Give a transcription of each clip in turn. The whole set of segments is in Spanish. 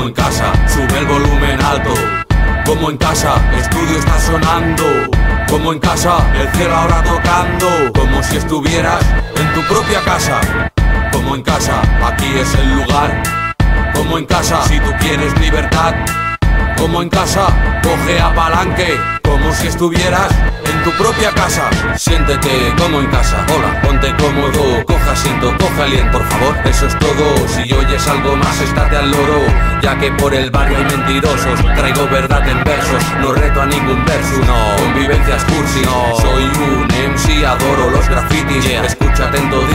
Como en casa, sube el volumen alto. Como en casa, estudio está sonando. Como en casa, el cielo ahora tocando. Como si estuvieras en tu propia casa. Como en casa, aquí es el lugar. Como en casa, si tú quieres libertad. Como en casa, coge a. Como si estuvieras tu propia casa. Siéntete como en casa. Hola, ponte cómodo, coja asiento, coja aliento, por favor. Eso es todo. Si oyes algo más, estate al loro. Ya que por el barrio hay mentirosos. Traigo verdad en versos. No reto a ningún verso. No, convivencias cursi. No, soy un MC, adoro los grafitis. Escucha atento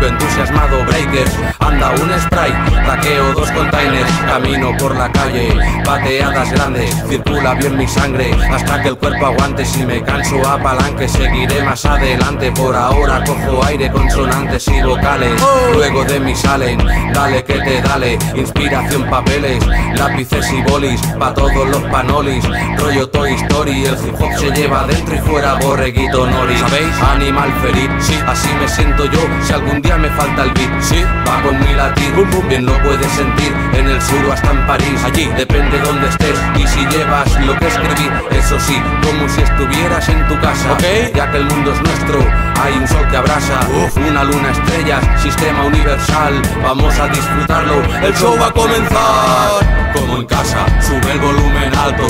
Entusiasmado breakers. Anda un spray, taqueo dos containers. Camino por la calle, bateadas grandes. Circula bien mi sangre hasta que el cuerpo aguante. Si me canso a palanque, seguiré más adelante. Por ahora cojo aire, consonantes y vocales. Luego de mí salen, dale que te dale. Inspiración, papeles, lápices y bolis. Pa' todos los panolis, rollo Toy Story. El hip hop se lleva dentro y fuera borreguito nori. ¿Sabéis? Animal feliz, sí, así me siento yo. Si algún día me falta el beat, sí, va con mi latir. Bum, bum, bien lo puedes sentir en el sur o hasta en París. Allí depende donde estés y si llevas lo que escribí. Eso sí, como si estuvieras en tu casa. Ya que el mundo es nuestro, hay un sol que abrasa, una luna estrella, sistema universal. Vamos a disfrutarlo, el show va a comenzar. Como en casa, sube el volumen alto.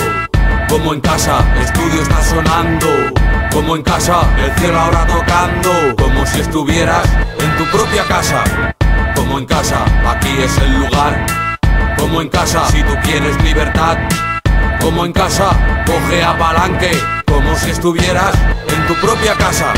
Como en casa, estudio está sonando. Como en casa, el cielo ahora tocando. Como si estuvieras casa. Como en casa, aquí es el lugar. Como en casa, si tú quieres libertad. Como en casa, coge a palanque. Como si estuvieras en tu propia casa.